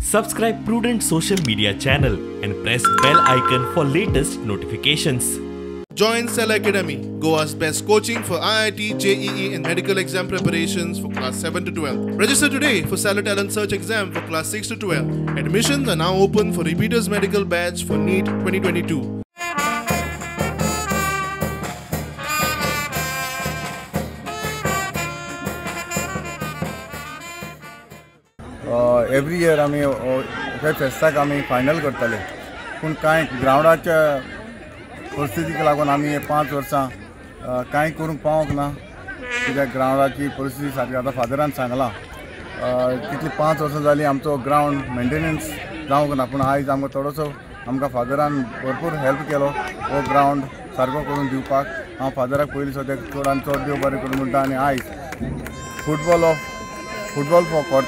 Subscribe Prudent social media channel and press bell icon for latest notifications. Join Cell Academy, Goa's best coaching for IIT, JEE, and medical exam preparations for class 7 to 12. Register today for Cell Talent Search exam for class 6 to 12. Admissions are now open for repeaters medical batch for NEET 2022. Every year आमी हे फेस्ताक आमी final करताले. पूण कांय ग्रावंडाच्या परिस्थितीक लागून आमी हे पांच वर्सां कांय करूंक पावोंक ना कित्याक ग्रावंडाची परिस्थिती सारकी आतां फादरान सांगलां कितली पांच वर्सां जालीं आमचो ग्रावंड मेंटेनन्स जावंक ना पूण आयज आमकां थोडोसो आमकां फादरान भरपूर हेल्प केलो. हो ग्रावंड सारको करून दिवपाक. हांव फादराक पयलीं सद्याक चड आनी चड देव बरें करून म्हणटा आनी आयज football of football for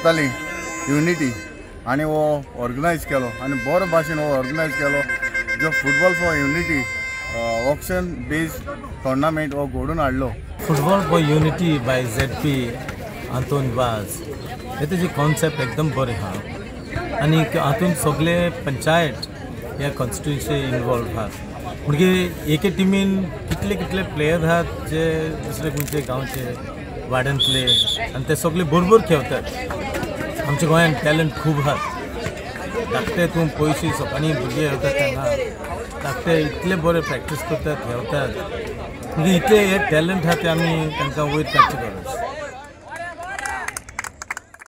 unity आनी हो ऑर्गनायज केलो आनी बरो भाशेन हो ऑर्गनायज केलो. जो football for unity option beige tournament हो घडून हाडलो football for unity by Z P आंतून वाज हे तेजी कॉन्सेप्ट एकदम बरे हा. आनी हातून सगळे पंचायत ह्या कॉन्स्टिट्युन्सी इनवॉल्व आहात म्हणजे एके टिमीन कितले कितले प्लेयर आहात जे दुसरे खंयचे गांवचे वाड्यांतले आनी ते सगळे बरोबर खेळतात. आमच्या गोंयांत टॅलंट खूब आहात धाकटे तूं पयशे सकाळी भुरगे येतात हांगा धाकटे इतले बरे प्रॅक्टीस करतात खेळतात म्हणजे इतले हे टॅलंट आहा ते आमी तांकां वयर काडचे गरज